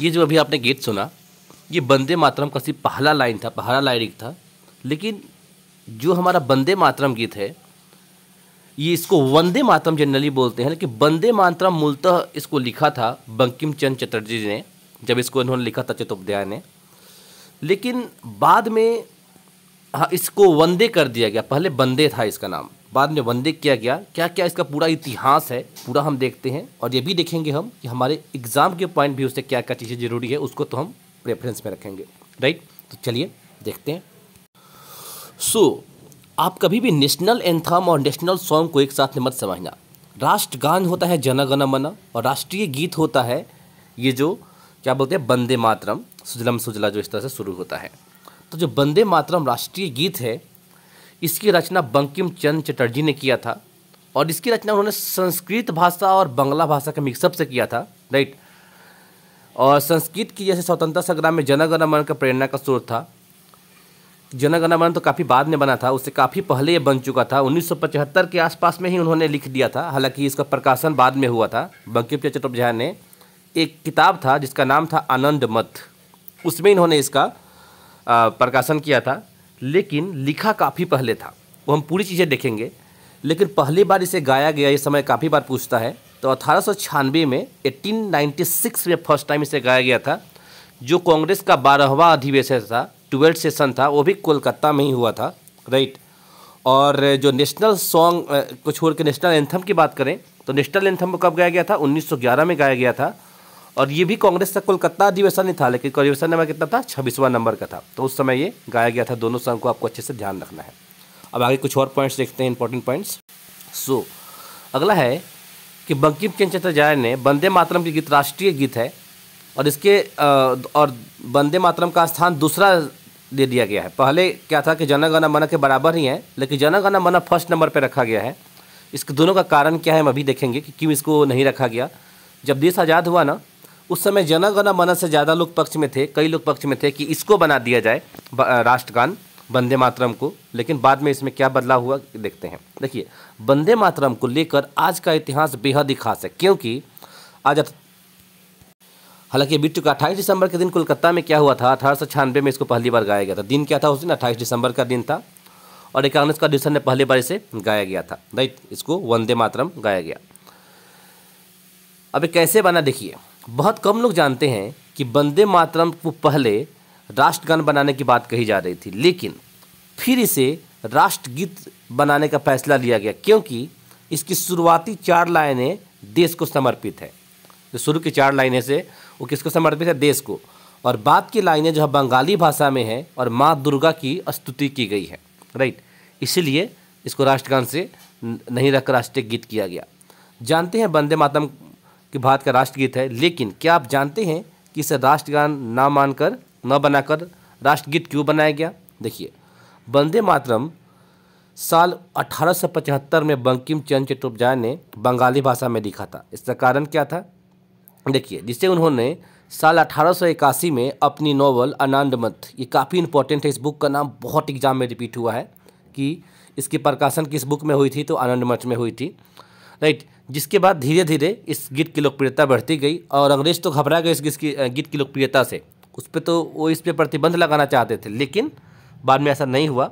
ये जो अभी आपने गीत सुना, ये वंदे मातरम का सिर्फ़ पहला लाइन था, पहला लाइरिक था। लेकिन जो हमारा वंदे मातरम गीत है, ये इसको वंदे मातरम जनरली बोलते हैं, लेकिन वंदे मातरम मूलतः इसको लिखा था बंकिम चंद चटर्जी ने, जब इसको इन्होंने लिखा था चट्टोपाध्याय ने। लेकिन बाद में हाँ इसको वंदे कर दिया गया, पहले वंदे था इसका नाम। बाद में वंदे किया गया क्या क्या इसका पूरा इतिहास है पूरा हम देखते हैं और ये भी देखेंगे हम कि हमारे एग्ज़ाम के पॉइंट भी उससे क्या क्या चीज़ें ज़रूरी है उसको तो हम प्रेफरेंस में रखेंगे। राइट? तो चलिए देखते हैं। सो so, आप कभी भी नेशनल एंथम और नेशनल सॉन्ग को एक साथ में मत समझना। राष्ट्रगान होता है जन जनगण मन और राष्ट्रीय गीत होता है ये जो क्या बोलते हैं वंदे मातरम सुजलम सुजला जो इस तरह से शुरू होता है। तो जो वंदे मातरम राष्ट्रीय गीत है इसकी रचना बंकिम चंद्र चटर्जी ने किया था और इसकी रचना उन्होंने संस्कृत भाषा और बंगला भाषा के मिक्सअप से किया था राइट और संस्कृत की जैसे स्वतंत्रता संग्राम में जनगण मन का प्रेरणा का स्रोत था। जनगण मन तो काफ़ी बाद में बना था, उससे काफ़ी पहले ये बन चुका था। 1975 के आसपास में ही उन्होंने लिख दिया था, हालाँकि इसका प्रकाशन बाद में हुआ था। बंकिम चंद्र चट्टोपाध्याय ने एक किताब था, जिसका नाम था आनंद मत उसमें इन्होंने इसका प्रकाशन किया था। लेकिन लिखा काफ़ी पहले था। वो हम पूरी चीज़ें देखेंगे। लेकिन पहली बार इसे गाया गया, ये समय काफ़ी बार पूछता है। तो अठारह सौ छियानवे में 1896 में फ़र्स्ट टाइम इसे गाया गया था। जो कांग्रेस का बारहवा अधिवेशन था ट्वेल्थ सेशन था, वो भी कोलकाता में ही हुआ था राइट और जो नेशनल सॉन्ग को छोड़ के नेशनल एंथम की बात करें तो नेशनल एंथम कब गाया गया था? 1911 में गाया गया था। और ये भी कांग्रेस का कोलकाता अधिवेशन ही था, लेकिन अधिवेशन नंबर कितना था? छब्बीसवां नंबर का था। तो उस समय ये गाया गया था, दोनों संघ को आपको अच्छे से ध्यान रखना है। अब आगे कुछ और पॉइंट्स देखते हैं इंपॉर्टेंट पॉइंट्स सो अगला है कि बंकिम चंद चटर्जय ने वंदे मातरम की गीत, राष्ट्रीय गीत है, और इसके और वंदे मातरम का स्थान दूसरा दे दिया गया है। पहले क्या था कि जनगण मन के बराबर ही है, लेकिन जनगण मन फ़र्स्ट नंबर पर रखा गया है। इसके दोनों का कारण क्या है हम अभी देखेंगे कि क्यों इसको नहीं रखा गया। जब देश आज़ाद हुआ ना उस समय जनगण मन से ज़्यादा लोग पक्ष में थे, कई लोग पक्ष में थे कि इसको बना दिया जाए राष्ट्रगान, वंदे मातरम को। लेकिन बाद में इसमें क्या बदलाव हुआ, देखते हैं। देखिए, वंदे मातरम को लेकर आज का इतिहास बेहद ही खास है, क्योंकि आज हालाँकि बीत चुका अट्ठाईस दिसंबर के दिन कोलकाता में क्या हुआ था, अठारह सौ छियानवे में इसको पहली बार गाया गया था। दिन क्या था उस दिन? अट्ठाईस दिसंबर का दिन था, और इक्यानवे का डिवीज़न ने पहली बार इसे गाया गया था। राइट, इसको वंदे मातरम गाया गया। अब कैसे बना, देखिए। बहुत कम लोग जानते हैं कि वंदे मातरम को पहले राष्ट्रगान बनाने की बात कही जा रही थी, लेकिन फिर इसे राष्ट्रगीत बनाने का फैसला लिया गया, क्योंकि इसकी शुरुआती चार लाइनें देश को समर्पित है। जो शुरू की चार लाइनें से, वो किसको समर्पित है? देश को। और बाद की लाइनें जो है बंगाली भाषा में है और माँ दुर्गा की स्तुति की गई है, राइट? इसीलिए इसको राष्ट्रगान से नहीं रखकर राष्ट्रीय गीत किया गया। जानते हैं वंदे मातरम कि भारत का राष्ट्रगीत है। लेकिन क्या आप जानते हैं कि इसे राष्ट्रगान ना मानकर, न बनाकर राष्ट्रगीत क्यों बनाया गया? देखिए, वंदे मातरम साल 1875 में बंकिम चंद्र चट्टोपाध्याय ने बंगाली भाषा में लिखा था। इसका कारण क्या था? देखिए, जिसे उन्होंने साल अठारह सौ इक्यासी में अपनी नॉवल आनंदमत ये काफ़ी इंपॉर्टेंट है, इस बुक का नाम बहुत एग्ज़ाम में रिपीट हुआ है कि इसकी प्रकाशन किस बुक में हुई थी तो आनंदमठ में हुई थी। राइट जिसके बाद धीरे धीरे इस गीत की लोकप्रियता बढ़ती गई और अंग्रेज़ तो घबरा गए इस गीत की गीत की लोकप्रियता से। उस पर तो वो इस पर प्रतिबंध लगाना चाहते थे, लेकिन बाद में ऐसा नहीं हुआ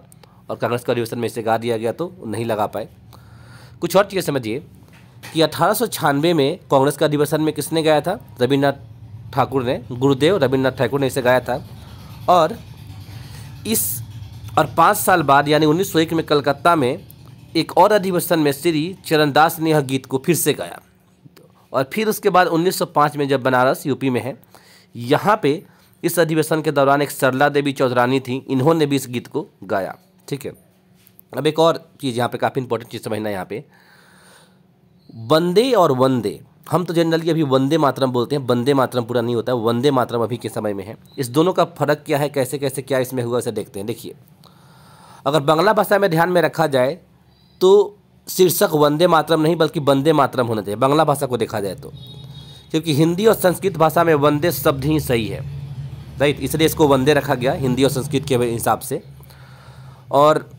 और कांग्रेस का अधिवेशन में इसे गा दिया गया तो नहीं लगा पाए। कुछ और चीज़ें समझिए कि अठारह सौ छियानवे में कांग्रेस का अधिवेशन में किसने गाया था? रविन्द्रनाथ ठाकुर ने, गुरुदेव रविन्द्रनाथ ठाकुर ने इसे गाया था। और इस, और पाँच साल बाद, यानी उन्नीस सौ एक में कलकत्ता में एक और अधिवेशन में श्री चरणदास ने यह गीत को फिर से गाया। और फिर उसके बाद 1905 में जब बनारस, यूपी में है, यहाँ पे इस अधिवेशन के दौरान एक सरला देवी चौधरानी थी, इन्होंने भी इस गीत को गाया। ठीक है? अब एक और चीज़ यहाँ पे काफ़ी इंपॉर्टेंट चीज़ समझना है यहाँ पे। वंदे और वंदे। हम तो जनरली अभी वंदे मातरम बोलते हैं, वंदे मातरम पूरा नहीं होता है वंदे मातरम अभी के समय में है। इस दोनों का फ़र्क क्या है कैसे कैसे क्या इसमें हुआ, इसे देखते हैं। देखिए, अगर बांग्ला भाषा में ध्यान में रखा जाए तो शीर्षक वंदे मातरम नहीं, बल्कि वंदे मातरम होना चाहिए। बांग्ला भाषा को देखा जाए तो। क्योंकि हिंदी और संस्कृत भाषा में वंदे शब्द ही सही है। राइट? इसलिए इसको वंदे रखा गया, हिंदी और संस्कृत के हिसाब से। और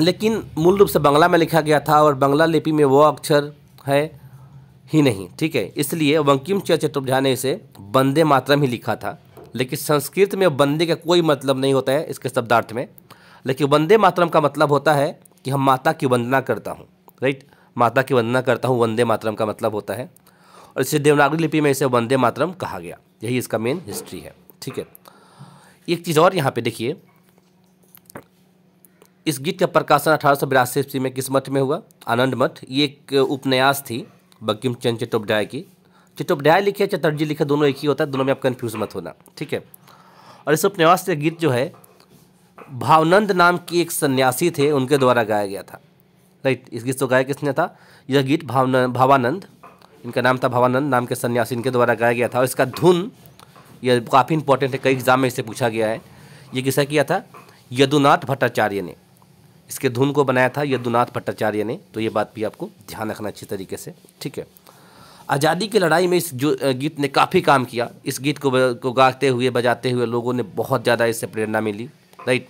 लेकिन मूल रूप से बांग्ला में लिखा गया था और बांग्ला लिपि में वो अक्षर है, ही नहीं, ठीक है? इसलिए वंकिम चट्टोपाध्याय ने इसे वंदे मातरम ही लिखा था। लेकिन संस्कृत में वंदे का कोई मतलब नहीं होता है इसके शब्दार्थ में। लेकिन वंदे मातरम का मतलब होता है कि हम माता की वंदना करता हूँ राइट माता की वंदना करता हूँ, वंदे मातरम का मतलब होता है। और इसे देवनागरी लिपि में इसे वंदे मातरम कहा गया। यही इसका मेन हिस्ट्री है, ठीक है? एक चीज़ और यहाँ पे देखिए। इस गीत का प्रकाशन अठारह सौ बिरासी ईस्वी में किस मठ में हुआ? आनंद मठ। ये एक उपन्यास थी बंकिम चंद चट्टोपाध्याय की। चट्टोपाध्याय लिखे, चटर्जी लिखे, दोनों एक ही होता है, दोनों में आप कन्फ्यूज़ मत होना, ठीक है? और इस उपन्यास से गीत जो है भावनंद नाम की एक सन्यासी थे, उनके द्वारा गाया गया था। राइट इस गीत को गाया किसने था? यह गीत भावन, भावानंद, इनका नाम था भावानंद, नाम के सन्यासी इनके द्वारा गाया गया था। और इसका धुन, यह काफ़ी इंपॉर्टेंट है, कई एग्ज़ाम में इसे पूछा गया है। ये किसा किया था? यदुनाथ भट्टाचार्य ने। इसके धुन को बनाया था यदुनाथ भट्टाचार्य ने। तो ये बात भी आपको ध्यान रखना अच्छी तरीके से, ठीक है? आज़ादी की लड़ाई में इस जो गीत ने काफ़ी काम किया। इस गीत को को गाते हुए, बजाते हुए लोगों ने बहुत ज़्यादा इससे प्रेरणा मिली। राइट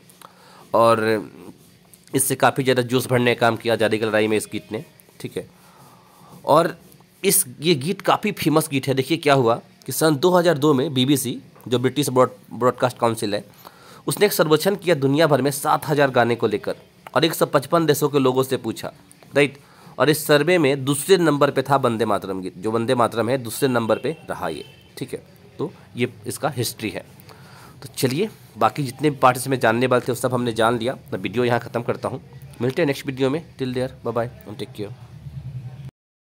और इससे काफ़ी ज़्यादा जोश भरने का काम किया आज़ादी की लड़ाई में इस गीत ने, ठीक है? और इस, ये गीत काफ़ी फ़ेमस गीत है। देखिए क्या हुआ कि सन 2002 में बीबीसी जो ब्रिटिश ब्रॉड, ब्रॉडकास्ट काउंसिल है, उसने एक सर्वेक्षण किया दुनिया भर में सात हज़ार गाने को लेकर, और एक सौ पचपन देशों के लोगों से पूछा, राइट? और इस सर्वे में दूसरे नंबर पे था वंदे मातरम गीत, जो वंदे मातरम है, दूसरे नंबर पे रहा ये, ठीक है? तो ये इसका हिस्ट्री है। तो चलिए, बाकी जितने भी पार्ट इसमें जानने वाले थे, वो सब हमने जान लिया। मैं वीडियो यहाँ ख़त्म करता हूँ। मिलते हैं नेक्स्ट वीडियो में। Till there bye bye take care